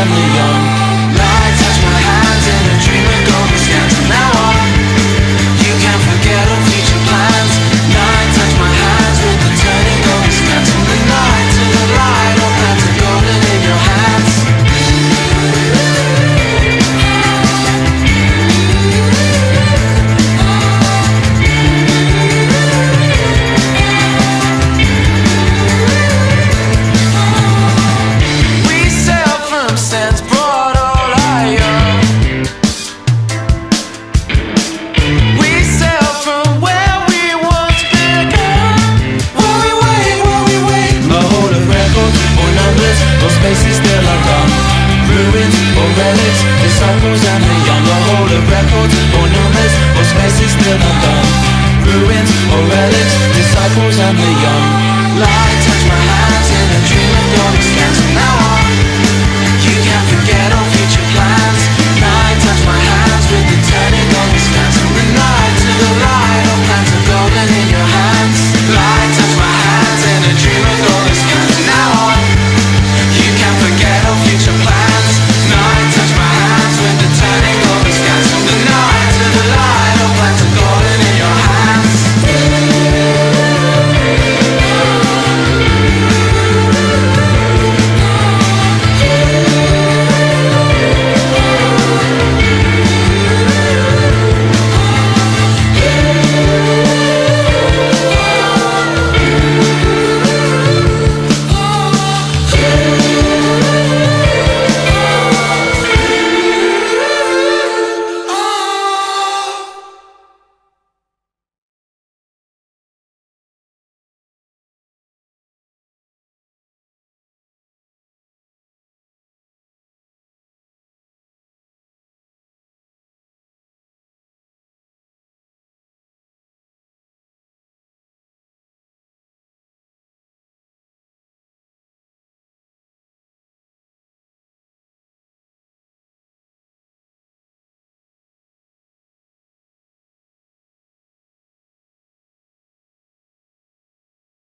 and the young. circles and beyond the whole of records Or numbers or spaces still undone. Ruins or relics, disciples and the young Light touch my hands in a dream of your expanse Now I